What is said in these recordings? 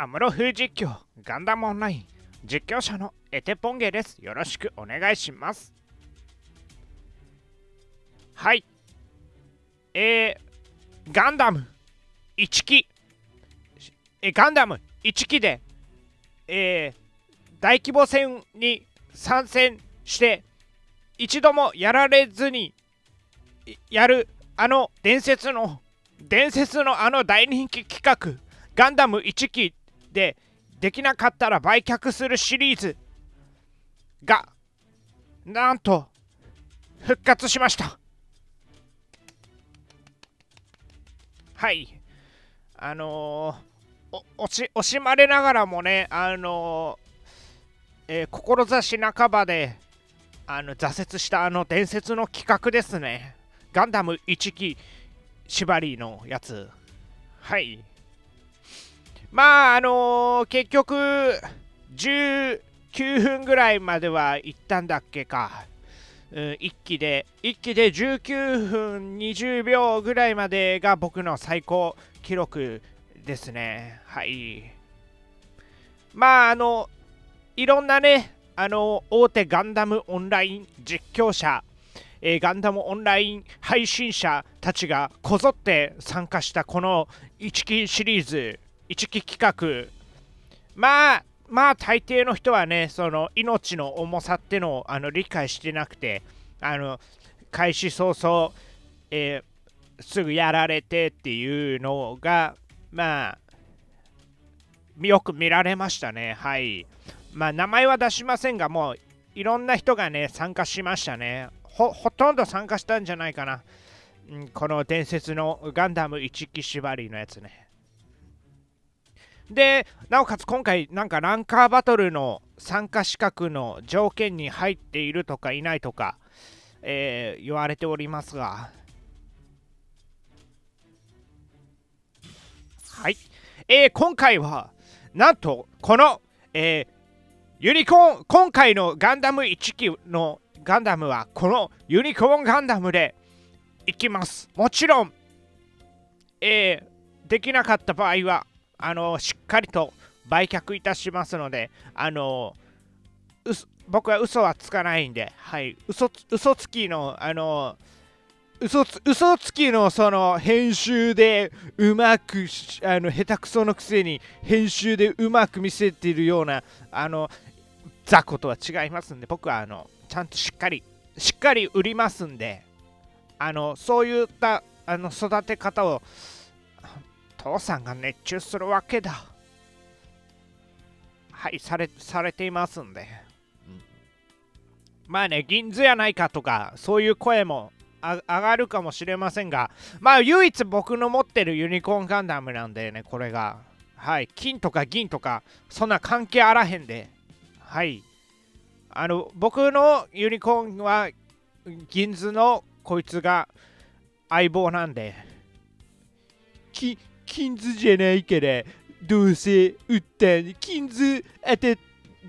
アムロ風実況ガンダムオンライン実況者のエテポンゲです。よろしくお願いします。はい。えー、ガンダム1機えガンダム1機でえー、大規模戦に参戦して一度もやられずにやるあの伝説の伝説のあの大人気企画ガンダム1機でできなかったら売却するシリーズがなんと復活しました。はい。あのー、惜し惜しまれながらもねあのー、えー、志半ばであの挫折したあの伝説の企画ですね。ガンダム1機縛りのやつ。はい。まああのー、結局19分ぐらいまでは行ったんだっけか、うん、1機で1機で19分20秒ぐらいまでが僕の最高記録ですね。はい。まああのいろんなねあの大手ガンダムオンライン実況者えー、ガンダムオンライン配信者たちがこぞって参加したこの1期シリーズ。一期企画。まあまあ大抵の人はねその命の重さってのをあの理解してなくてあの開始早々、えー、すぐやられてっていうのがまあよく見られましたね。はい。まあ名前は出しませんがもういろんな人がね参加しましたね。ほとんど参加したんじゃないかな、うん、この伝説のガンダム一期縛りのやつね。で、なおかつ今回、なんかランカーバトルの参加資格の条件に入っているとかいないとか、えー、言われておりますが、はい。えー、今回は、なんと、この、えー、ユニコーン、今回のガンダム1機のガンダムは、このユニコーンガンダムでいきます。もちろん、えー、できなかった場合は、あのしっかりと売却いたしますので、あの僕は嘘はつかないんで、はい、嘘嘘つきの、あの嘘つ嘘つきのその編集でうまくあの下手くそのくせに編集でうまく見せているようなあの雑魚とは違いますんで僕はあのちゃんとしっかりしっかり売りますんであのそういったあの育て方を父さんが熱中するわけだ。はい、されされていますんで。うん、まあね、銀図やないかとか、そういう声も上がるかもしれませんが、まあ唯一僕の持ってるユニコーンガンダムなんでね、これが。はい、金とか銀とか、そんな関係あらへんで。はい。あの、僕のユニコーンは銀図のこいつが相棒なんで。金図じゃないからどうせ売った金図当て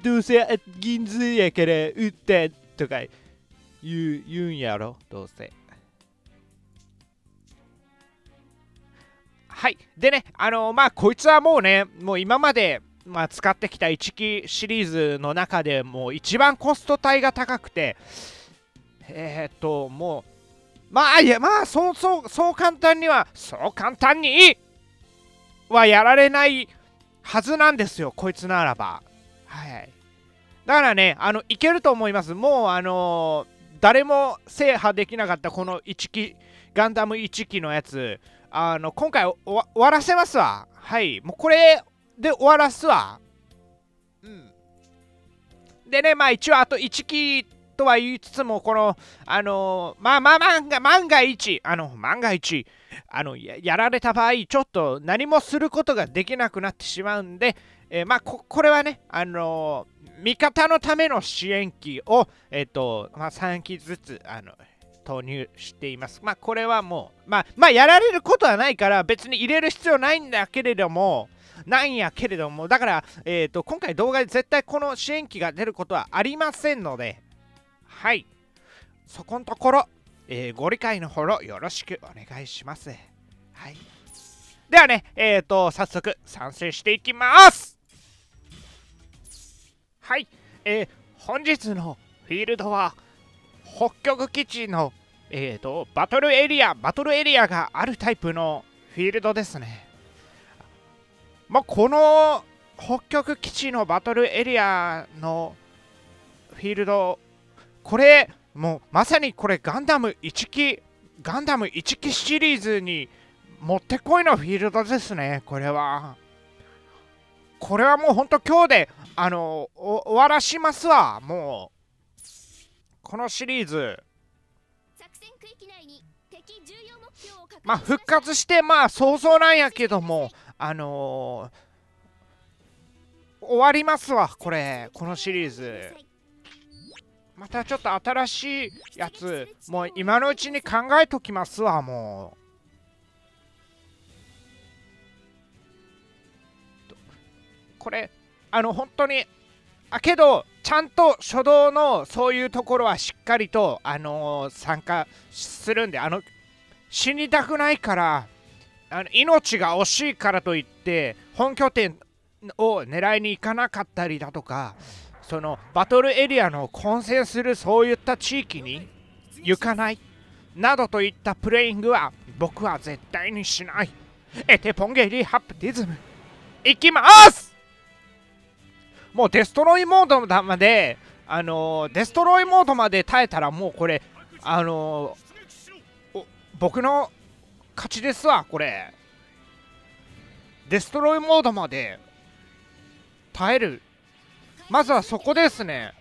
どうせ銀図やから売ったとか言う言うんやろどうせ。はい。でねあのまあこいつはもうねもう今までまあ、使ってきた1期シリーズの中でもう一番コスト帯が高くてえー、っともうまあいやまあそうそうそう簡単にはそう簡単にはやられないはずなんですよ、こいつならば。はい。だからね、あの、いけると思います。もう、あのー、誰も制覇できなかったこの1機、ガンダム1機のやつ、あの、今回終わらせますわ。はい。もうこれで終わらすわ。うん。でね、まあ一応あと1機とは言いつつも、この、あの、まあまあ万が、万が一、あの、万が一、あのや、やられた場合、ちょっと何もすることができなくなってしまうんで、えー、まあこ、これはね、あの、味方のための支援機を、えっ、と、まあ、3機ずつ、あの、投入しています。まあ、これはもう、まあ、まあ、やられることはないから、別に入れる必要ないんだけれども、ないんやけれども、だから、えっ、ー、と、今回動画で絶対この支援機が出ることはありませんので、はい。そこのところ、えー、ご理解のほどよろしくお願いします。はい。ではね、えっ、ー、と、早速参戦していきますはい、えー、本日のフィールドは、北極基地の、えーと、バトルエリア、バトルエリアがあるタイプのフィールドですね。まあ、この北極基地のバトルエリアのフィールド、これ、もうまさにこれガンダム1期、ガンダム1期シリーズにもってこいのフィールドですね、これは。これはもうほんと今日で、あの、終わらしますわ、もう。このシリーズ。まあ、復活して、まあ、早々なんやけども、あのー終わりますわこれこのシリーズまたちょっと新しいやつもう今のうちに考えときますわもう。これあの本当にあけどちゃんと初動のそういうところはしっかりとあのー、参加するんであの死にたくないからあの命が惜しいからといって本拠点を狙いに行かなかったりだとかそのバトルエリアの混戦するそういった地域に行かないなどといったプレイングは僕は絶対にしない。エテポンゲリハプティズムいきます！もうデストロイモードまであのデストロイモードまで耐えたらもうこれあの僕の勝ちですわこれ。デストロイモードまで耐える。まずはそこですね。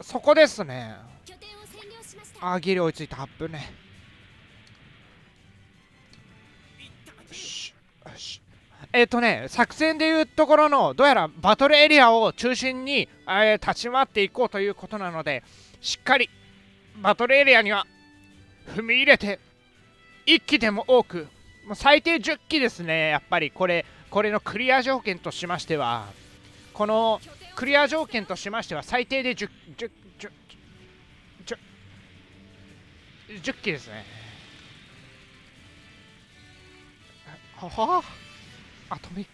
そこですね。あギリ追いついた。8分ね。えっ、ー、とね作戦でいうところのどうやらバトルエリアを中心に、えー、立ち回っていこうということなのでしっかりバトルエリアには踏み入れて1機でも多く最低10機ですねやっぱり。これこれのクリア条件としましてはこのクリア条件としましては最低で 10, 10, 10, 10, 10機ですね。はは？あとみ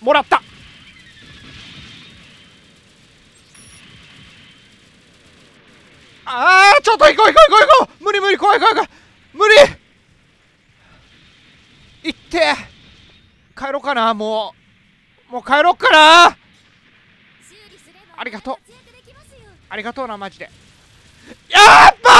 もらった！ああちょっと行こう行こう行こう行こう！無理無理怖い怖い怖い！無理！って。帰ろうかなもう。もう帰ろうかな。ありがとう。ありがとうなマジで。やっばー